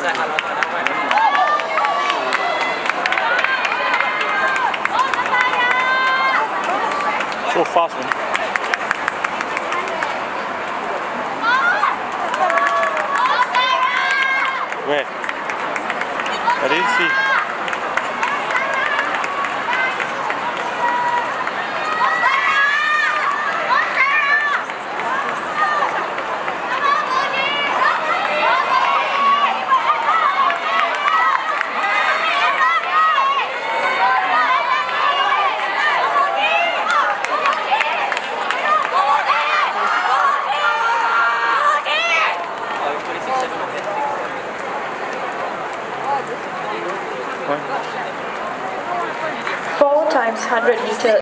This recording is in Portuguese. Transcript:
So fast, man. Where? I didn't see. Four times 100 meters.